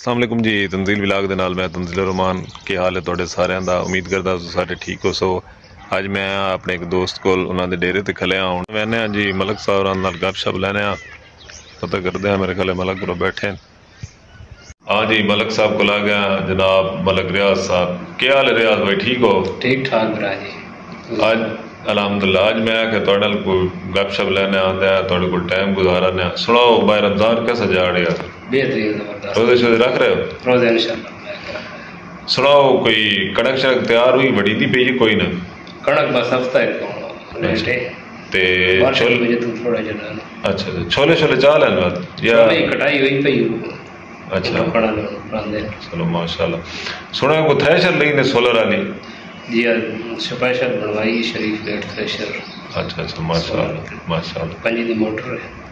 ਅਸਲਾਮ ਵਾਲੇਕੁਮ ਜੀ ਤਨਜ਼ੀਲ ਵਿਲਾਗ ਦੇ ਨਾਲ ਮੈਂ ਤਨਜ਼ੀਲ ਰਹਿਮਾਨ ਕੀ ਹਾਲ ਹੈ ਤੁਹਾਡੇ ਸਾਰਿਆਂ ਦਾ ਉਮੀਦ ਕਰਦਾ ਤੁਸੀਂ ਸਾਰੇ ਠੀਕ ਹੋ ਸੋ ਅੱਜ ਮੈਂ ਆਪਣੇ ਇੱਕ ਦੋਸਤ ਕੋਲ ਉਹਨਾਂ ਦੇ ਡੇਰੇ ਤੇ ਖਲਿਆ ਹੁਣ ਮੈਨੇ ਆ ਜੀ ਮਲਕ ਸਾਹਿਬ ਨਾਲ ਗੱਪਸ਼ਪ ਲੈਣੇ ਆ ਪਤਾ ਕਰਦੇ ਆ ਮੇਰੇ ਖਲੇ ਮਲਕ ਬਰੋ ਬੈਠੇ ਹਾਂ ਜੀ ਮਲਕ ਸਾਹਿਬ ਕੋਲ ਆ ਗਿਆ ਜਨਾਬ ਮਲਕ ਰਿਆਜ਼ ਸਾਹਿਬ ਕੀ ਹਾਲ ਹੈ ਰਿਆਜ਼ ਭਾਈ ਠੀਕ ਹੋ ਠੀਕ ਠਾਕ ਭਰਾ ਜੀ ਅੱਜ ਅਲਹਮਦੁਲਿਲਾ ਅੱਜ ਮੈਂ ਆ ਕਿ ਤੁਹਾਡੇ ਨਾਲ ਕੋਈ ਗੱਪਸ਼ਪ ਲੈਣੇ ਆਂਦਾ ਹੈ ਤੁਹਾਡੇ ਕੋਲ ਟਾਈਮ ਗੁਜ਼ਾਰਨੇ ਆ ਸੁਣਾਓ ਬਾਈ ਰਮਜ਼ਾਨ कैसा जा रहा है बेहतरीन जबरदस्त रोजे शोजे रख रहे हो रोजा इंशाल्लाह मैं करा सुनाओ कोई कड़क शड़क तैयार हुई बड़ी थी पी कोई ना कणक बस हफ्ता एक को नेक्स्ट डे ते बारिश छोले की वजह तो थोड़ा जरा अच्छा अच्छा छोले छोले चाल है ना या छोले की कटाई हुई पई अच्छा कणा लो प्रांदे चलो माशाल्लाह सुना को थ्रेशर लगी ने सोलर वाली जी स्पेशल बनवाई शरीफ गेट थ्रेशर अच्छा अच्छा माशाल्लाह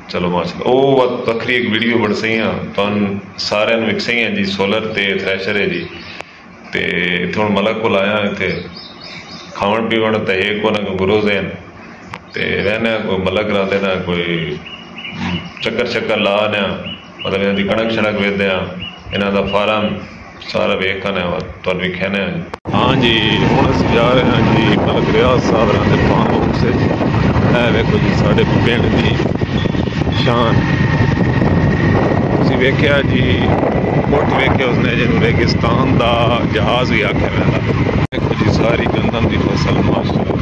ਚਲੋ ਮਾਸ਼ਾਅੱਲਾ ਉਹ ਵ- ਵੱਖਰੀ ਇੱਕ ਵੀਡੀਓ ਬਣ ਸਹੀ ਆ ਤੁਹਾਨੂੰ ਸਾਰਿਆਂ ਨੂੰ ਇੱਕ ਸਹੀ ਆ ਜੀ ਸੋਲਰ ਤੇ ਥ੍ਰੈਸ਼ਰ ਹੈ ਜੀ ਤੇ ਇੱਥੇ ਹੁਣ ਮਲਕ ਕੋਲ ਆਇਆ ਇੱਥੇ ਖਾਵਣ ਪੀਵਣ ਤੇ ਇੱਕ ਉਹਨਾਂ ਕੋ ਗੁਰੂ ਜ਼ੈਨ ਤੇ ਰਹਿਣਾ ਕੋਈ ਮਲਕ ਰਾਂ ਦੇਣਾ ਕੋਈ ਚੱਕਰ ਚੱਕਰ ਲਾਣਾ ਮਤਲਬ ਇਹਨਾਂ ਦੀ ਕਣਕ ਛਣਕ ਵੇਚਦੇ ਆ ਇਹਨਾਂ ਦਾ ਫਾਰਮ ਸਾਰਾ ਵੇਖਣਾ ਵਾ ਤੁਹਾਨੂੰ ਵੀ ਕਹਿਣਾ ਹੈ ਹਾਂ ਜੀ ਹੁਣ ਅਸੀਂ ਜਾ ਰਹੇ ਹਾਂ ਜੀ ਮਲਕ ਰਿਆਜ਼ ਸਾਹਿਬ ਰਾਂ ਦੇ ਫਾਰਮ ਹਾਊਸ ਵਿੱਚ ਇਹ ਵੇਖੋ ਜੀ ਸਾਡੇ ਪਿੰਡ ਦੀ ਸ਼ਾਨ। ਤੁਸੀਂ ਵੇਖਿਆ ਜੀ ਕੋਠ ਵੇਖਿਆ ਉਸਨੇ ਜਿਹਨੂੰ ਰੇਗਿਸਤਾਨ ਦਾ ਜਹਾਜ਼ ਵੀ ਆਖਿਆ ਜਾਂਦਾ ਵੇਖੋ ਜੀ, ਸਾਰੀ ਗੰਦਮ ਦੀ ਫਸਲ ਮਾਸ਼ਾਅੱਲਾ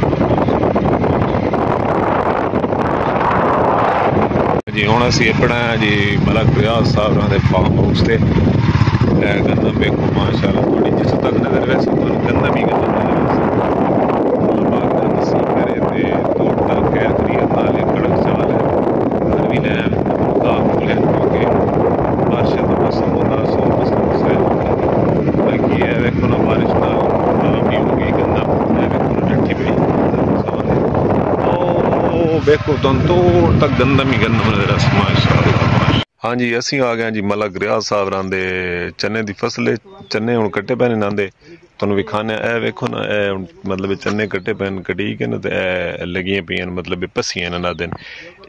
ਜੀ, ਹੁਣ ਅਸੀਂ ਆਪਣਾ ਜੀ, ਮਲਕ ਰਿਆਜ਼ ਸਾਹਿਬ ਦੇ ਫਾਰਮ ਹਾਊਸ ਤੇ ਇਹ ਗੰਦਮ ਵੇਖੋ, ਮਾਸ਼ਾਅੱਲਾ ਥੋੜੀ ਜਿਸ ਤੱਕ ਨਜ਼ਰ ਵੈਸੇ ਤੁਹਾਨੂੰ ਗੰਦਮ ਹੀ ਗੰਦਮ ਨਜ਼ਰ ਵੈਸੇ ਅੱਲਾਹ ਪਾਕ ਦਾ ਨਸੀਬ ਕਰੇ ਤੇ ਤੋੜ ਤੱਕ ਹੈ ਤਰੀਕ ਨਾਲ देखो तुम तो तक गंदम ही गंदम नजर आ माशाअल्लाह ਹਾਂਜੀ ਅਸੀਂ ਆ ਗਏ ਜੀ ਮਲਕ ਰਿਆਜ਼ ਸਾਹਿਬ ਰਾਂ ਦੇ ਚੰਨੇ ਦੀ ਫਸਲ ਹੈ। ਚੰਨੇ ਹੁਣ ਕੱਟੇ ਪੈਣੇ ਨਾਂਦੇ ਤੁਹਾਨੂੰ ਵਿਖਾਣੇ ਇਹ ਵੇਖੋ ਨਾ ਇਹ ਹੁਣ ਮਤਲਬ ਇਹ ਚੰਨੇ ਕੱਟੇ ਪੈਣ ਕਟੀ ਕੇ ਨਾ ਤੇ ਇਹ ਲੱਗੀਆਂ ਪਈਆਂ ਨੇ, ਮਤਲਬ ਇਹ ਪਸੀਆਂ ਨਾ ਦਿਨ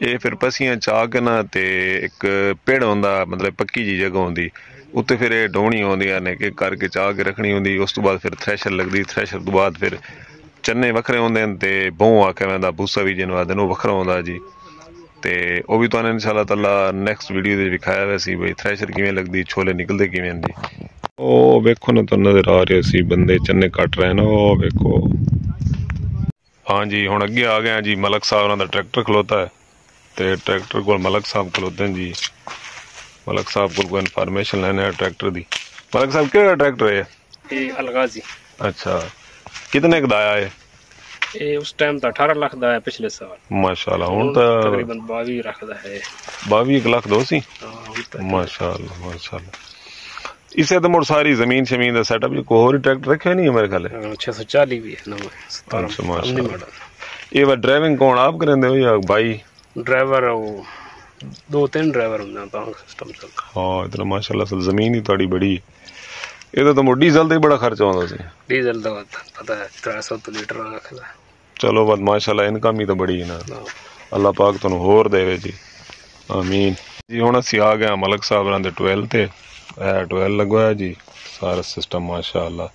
ਇਹ ਫਿਰ ਪਸੀਆਂ ਚਾ ਕੇ ਨਾ ਤੇ ਇੱਕ ਪੇੜ ਹੁੰਦਾ ਮਤਲਬ ਪੱਕੀ ਜੀ ਜਗ੍ਹਾ ਹੁੰਦੀ ਉੱਤੇ ਫਿਰ ਇਹ ਡੋਣੀ ਆਉਂਦੀਆਂ ਨੇ ਕਿ ਕਰਕੇ ਚਾ ਕੇ ਰੱਖਣੀ ਹੁੰਦੀ ਉਸ ਤੋਂ ਬਾਅਦ ਫਿਰ ਥ੍ਰੈਸ਼ਰ ਲੱਗਦੀ ਥ੍ਰੈਸ਼ਰ ਤੋਂ ਬਾਅਦ ਫਿਰ ਚੰਨੇ ਵੱਖਰੇ ਹੁੰਦੇ ਨੇ ਤੇ ਬਹੂ ਆ ਕਿਵੇਂ ਦਾ ਬੂਸਾ ਵੀ ਜਿਹਨੂੰ ਆਦਨ ਉਹ ਵੱਖਰਾ ਹੁੰਦਾ ਜੀ। ਤੇ ਉਹ ਵੀ ਤੁਹਾਨੂੰ ਇਨਸ਼ਾਅੱਲਾ ਤਾਲਾ ਨੈਕਸਟ ਵੀਡੀਓ ਦੇ ਵਿਖਾਇਆ ਹੋਇਆ ਸੀ ਬਈ ਥ੍ਰੈਸ਼ਰ ਕਿਵੇਂ ਲੱਗਦੀ ਛੋਲੇ ਨਿਕਲਦੇ ਕਿਵੇਂ ਨੇ ਉਹ ਵੇਖੋ ਨਾ ਤੁਹਾਨੂੰ ਨਜ਼ਰ ਆ ਰਿਹਾ ਸੀ ਬੰਦੇ ਚੰਨੇ ਕੱਟ ਰਹੇ ਨੇ ਉਹ ਵੇਖੋ। ਹਾਂਜੀ ਹੁਣ ਅੱਗੇ ਆ ਗਏ ਆ ਜੀ ਮਲਕ ਸਾਹਿਬ ਉਹਨਾਂ ਦਾ ਟਰੈਕਟਰ ਖਲੋਤਾ ਤੇ ਟਰੈਕਟਰ ਕੋਲ ਮਲਕ ਸਾਹਿਬ ਖਲੋਤੇ ਨੇ ਜੀ। ਮਲਕ ਸਾਹਿਬ ਕੋਲ ਕੋਈ ਇਨਫੋਰਮੇਸ਼ਨ ਲੈਣਾ ਹੈ ਟਰੈਕਟਰ ਦੀ। ਮਲਕ ਸਾਹਿਬ ਕਿਹੜਾ ਟਰੈਕਟਰ ਹੈ ਇਹ? ਅਲਗਾਜ਼ੀ ਅੱਛਾ। ਕਿਤਨੇ ਕੁ ਦਾ ਆਇਆ ਹੈ ये उस टाइम तो 18 लाख दा है पिछले साल ਮਾਸ਼ਾਅੱਲਾ ਹੁਣ ਤਾਂ तकरीबन 22 रखदा है 22 ਲੱਖ ਦੋ ਸੀ हाँ, हुन तो ਮਾਸ਼ਾਅੱਲਾ ਮਾਸ਼ਾਅੱਲਾ ਇਸੇ ਤੇ ਮੁੜ ਸਾਰੀ ਜ਼ਮੀਨ ਸ਼ਮੀਨ ਦਾ ਸੈਟਅਪ ਕੋਈ ਹੋਰ ਹੀ ਟਰੈਕਟਰ ਰੱਖਿਆ ਨਹੀਂ ਹੈ ਮੇਰੇ ਖਿਆਲ ਹੈ 640 भी है नवा अच्छा, 17 माशाल्लाह। मॉडल ਇਹ ਵਾ ਡਰਾਈਵਿੰਗ ਕੌਣ ਆਪ ਕਰਿੰਦੇ ਹੋ ਜਾਂ ਬਾਈ ड्राइवर वो दो तीन ड्राइवर होंगे ਤਾਂ ਸਿਸਟਮ ਚੱਲਦਾ ਹਾਂ ਇਤਨਾ ਮਾਸ਼ਾਅੱਲਾ ਅਸਲ ਜ਼ਮੀਨ ਹੀ ਤੁਹਾਡੀ ਬੜੀ ਇਹਦਾ ਤਾਂ ਡੀਜ਼ਲ ਤੇ ਬੜਾ ਖਰਚ ਆਉਂਦਾ ਸੀ। ਡੀਜ਼ਲ ਦਾ ਪਤਾ ਹੈ 300 ਲੀਟਰ ਰੱਖਦਾ ਚਲੋ ਬਸ ਮਾਸ਼ਾਅੱਲਾ ਇਨਕਮ ਹੀ ਤਾਂ ਬੜੀ ਹੈ ਨਾ। ਅੱਲਾਹ ਪਾਕ ਤੁਹਾਨੂੰ ਹੋਰ ਦੇਵੇ ਜੀ। ਆਮੀਨ। ਜੀ ਹੁਣ ਅਸੀਂ ਆ ਗਏ ਮਲਕ ਸਾਹਿਬ ਰਾਂ ਦੇ 12 ਤੇ। ਇਹ 12 ਲਗਵਾਇਆ ਜੀ ਸਾਰਾ ਸਿਸਟਮ ਮਾਸ਼ਾਅੱਲਾ।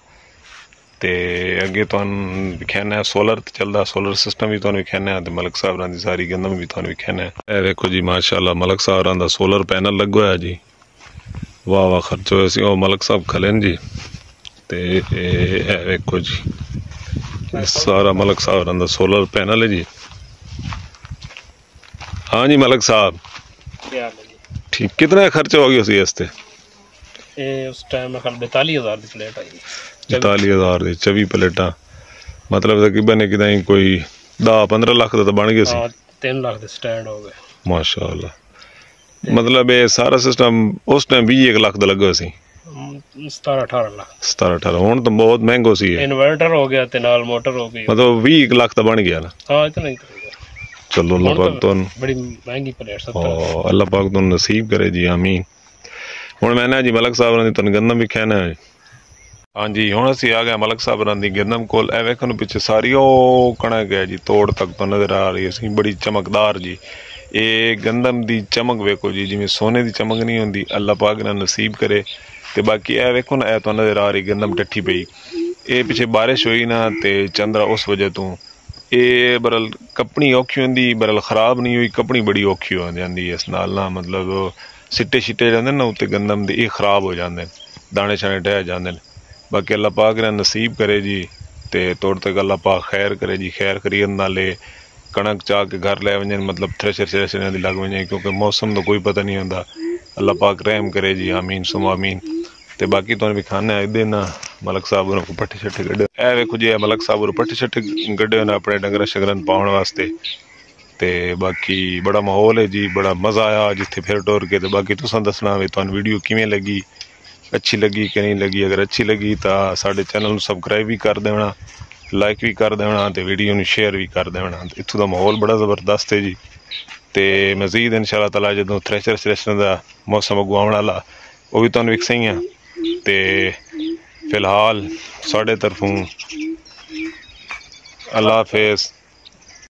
ਤੇ ਅੱਗੇ ਤੁਹਾਨੂੰ ਵਿਖਾਣਾ ਹੈ ਸੋਲਰ ਤੇ ਚੱਲਦਾ ਸੋਲਰ ਸਿਸਟਮ ਵੀ ਤੁਹਾਨੂੰ ਵਿਖਾਣਾ ਹੈ ਤੇ ਮਲਕ ਸਾਹਿਬ ਰਾਂ ਦੀ ਸਾਰੀ ਗੰਦਮ ਵੀ ਤੁਹਾਨੂੰ ਵਿਖਾਣਾ ਹੈ। ਇਹ ਵੇਖੋ ਜੀ ਮਾਸ਼ਾਅੱਲਾ ਮਲਕ ਸਾਹਿਬ ਰਾਂ ਦਾ ਸੋਲਰ ਪੈਨਲ ਲੱਗਵਾਇਆ ਜੀ। ਵਾਹ ਵਾਹ ਖਰਚ ਹੋਇਆ ਸੀ ਉਹ ਮਲਕ ਸਾਹਿਬ ਖਲੇ ਨੇ ਜੀ ਤੇ ਇਹ ਇਹ ਵੇਖੋ ਜੀ ਇਹ ਸਾਰਾ ਮਲਕ ਸਾਹਿਬ ਰਾਂ ਦਾ ਸੋਲਰ ਪੈਨਲ ਹੈ ਜੀ हाँ जी मलक साहब ਕੀ ਹਾਲ ਹੈ ਜੀ ठीक कितना खर्चा हो गया उसी वास्ते ਇਹ ਉਸ ਟਾਈਮ ਮੈਂ ਖਲ 42000 ਦੀ ਪਲੇਟ ਆਈ ਚੁਤਾਲੀ ਹਜ਼ਾਰ ਦੇ 24 ਪਲੇਟਾਂ ਮਤਲਬ ਤਕਰੀਬਨ ਇਹ ਕਿਦਾਂ ਕੋਈ 10 15 ਲੱਖ ਦਾ ਤਾਂ ਬਣ ਗਿਆ ਸੀ ਹਾਂ 3 ਮਤਲਬ ਇਹ ਸਾਰਾ ਸਿਸਟਮ ਉਸ ਟਾਈਮ 20 ਲੱਖ ਦਾ ਲੱਗਾ ਸੀ। ਹਮ, 17 18 ਲੱਖ। 17 18 ਹੁਣ ਤਾਂ ਬਹੁਤ ਮਹਿੰਗੋ ਸੀ ਇਹ। ਇਨਵਰਟਰ ਹੋ ਗਿਆ ਤੇ ਨਾਲ ਮੋਟਰ ਹੋ ਗਈ। ਮਤਲਬ 20 ਲੱਖ ਤਾਂ ਬਣ ਗਿਆ ਨਾ। ਹਾਂ ਇਤਨਾ ਹੀ ਚਲੋ ਅੱਲਾਹ ਪਾਕ ਤਾਂ ਤੁਹਾਨੂੰ ਬੜੀ ਮਹਿੰਗੀ ਪਲੇਟ 70 ਔਰ ਅੱਲਾਹ ਪਾਕ ਤੁਹਾਨੂੰ ਨਸੀਬ ਕਰੇ ਜੀ ਆਮੀਨ। ਹੁਣ ਮੈਂ ਨਾ ਜੀ ਮਲਕ ਸਾਹਿਬ ਨਾਲ ਤੁਹਾਨੂੰ ਗੰਦਮ ਵੀ ਕਹਿਣਾ ਹੈ। ਹਾਂਜੀ ਹੁਣ ਅਸੀਂ ਆ ਗਏ ਮਲਕ ਸਾਹਿਬ ਰਾਂ ਦੀ ਗੰਦਮ ਕੋਲ। ਐ ਵੇਖਣ ਨੂੰ ਪਿੱਛੇ ਸਾਰੀ ਉਹ ਕਣਕ ਹੈ ਜੀ ਤੋੜ ਤੱਕ ਤੋਂ ਨਜ਼ਰ ਆ ਰਹੀ ਹੈ। ਸੀ ਬੜੀ ਚਮਕਦਾਰ ਜੀ। ਇਹ ਗੰਦਮ ਦੀ ਚਮਕ ਵੇਖੋ ਜੀ, ਜਿਵੇਂ ਸੋਨੇ ਦੀ ਚਮਕ ਨਹੀਂ ਹੁੰਦੀ, ਅੱਲਾਹ ਪਾਕ ਨਾਲ ਨਸੀਬ ਕਰੇ। ਤੇ ਬਾਕੀ ਇਹ ਵੇਖੋ ਨਾ, ਇਹ ਤੁਹਾਨੂੰ ਨਜ਼ਰ ਆ ਰਹੀ ਗੰਦਮ ਟੱਠੀ ਪਈ। ਇਹ ਪਿੱਛੇ ਬਾਰਿਸ਼ ਹੋਈ ਨਾ ਤੇ ਚੰਦਰਾ ਉਸ ਵਜ੍ਹਾ ਤੋਂ। ਇਹ ਬਰਲ ਕੱਪਣੀ ਔਖੀ ਹੁੰਦੀ, ਬਰਲ ਖਰਾਬ ਨਹੀਂ ਹੋਈ, ਕੱਪਣੀ ਬੜੀ ਔਖੀ ਹੋ ਜਾਂਦੀ ਇਸ ਨਾਲ ਨਾ ਮਤਲਬ ਉਹ ਸਿੱਟੇ ਛਿੱਟੇ ਜਾਂਦੇ ਨਾ ਉੱਤੇ ਗੰਦਮ ਦੇ ਇਹ ਖਰਾਬ ਹੋ ਜਾਂਦੇ ਨੇ, ਦਾਣੇ ਛਾਣੇ ਟਹਿ ਜਾਂਦੇ ਨੇ। ਬਾਕੀ ਅੱਲਾਹ ਪਾਕ ਨੇ ਨਸੀਬ ਕਰੇ ਜੀ, ਤੇ ਤੋੜ ਤੇ ਅੱਲਾ ਪਾਕ ਖੈਰ ਕਰੇ ਜੀ, ਖੈਰ ਕਰੀਏ ਨਾਲੇ ਕਣਕ ਚਾ ਕੇ ਘਰ ਲੈ ਵੰਜਣ ਮਤਲਬ ਥ੍ਰੈਸ਼ਰ ਥ੍ਰੈਸ਼ਰ ਦੀ ਲੱਗ ਵੰਜੇ ਕਿਉਂਕਿ ਮੌਸਮ ਦਾ ਕੋਈ ਪਤਾ ਨਹੀਂ ਹੁੰਦਾ। ਅੱਲਾਹ ਪਾਕ ਰਹਿਮ ਕਰੇ ਜੀ, ਆਮੀਨ, ਸੁਮ ਆਮੀਨ। ਤੇ ਬਾਕੀ ਤੁਹਾਨੂੰ ਵੀ ਖਾਣਾ ਇਹਦੇ ਨਾਲ ਮਲਕ ਸਾਹਿਬ ਨੂੰ ਪੱਠੇ ਛੱਟੇ ਗੱਡੇ ਇਹ ਵੇਖੋ ਜੀ, ਇਹ ਮਲਕ ਸਾਹਿਬ ਨੂੰ ਪੱਠੇ ਛੱਟੇ ਕੱਢੇ ਨੇ ਆਪਣੇ ਡੰਗਰ ਸ਼ਗਰਨ ਪਾਉਣ ਵਾਸਤੇ। ਤੇ ਬਾਕੀ ਬੜਾ ਮਾਹੌਲ ਹੈ ਜੀ, ਬੜਾ ਮਜ਼ਾ ਆਇਆ ਜਿੱਥੇ ਫਿਰ ਟੋਰ ਕੇ। ਤੇ ਬਾਕੀ ਤੁਸੀਂ ਦੱਸਣਾ ਵੀ ਤੁਹਾਨੂੰ ਵੀਡੀਓ ਕਿਵੇਂ ਲੱਗੀ? ਅੱਛੀ ਲੱਗੀ ਕਿ ਨਹੀਂ ਲੱਗੀ? ਅਗਰ ਅੱਛੀ ਲੱਗੀ ਤਾਂ ਸਾਡੇ ਚੈਨਲ ਨੂੰ ਸਬਸਕ੍ਰਾਈਬ ਵੀ ਕਰ ਦੇਣਾ। ਲਾਈਕ ਵੀ ਕਰ ਦੇਣਾ ਤੇ ਵੀਡੀਓ ਨੂੰ ਸ਼ੇਅਰ ਵੀ ਕਰ ਦੇਣਾ। ਇੱਥੋਂ ਦਾ ਮਾਹੌਲ ਬੜਾ ਜ਼ਬਰਦਸਤ ਹੈ ਜੀ। ਤੇ ਮਜ਼ੀਦ ਇਨਸ਼ਾਅੱਲਾ ਤਾਲਾ ਜਦੋਂ ਥ੍ਰੈਸ਼ਰ ਥ੍ਰੈਸ਼ਰ ਦਾ ਮੌਸਮ ਅਗਵਾਉਣ ਵਾਲਾ, ਉਹ ਵੀ ਤੁਹਾਨੂੰ ਵਿਖਸਾਈ ਆ ਤੇ ਫਿਲਹਾਲ ਸਾਡੇ ਤਰਫੋਂ ਅੱਲਾ ਹਾਫਿਜ਼।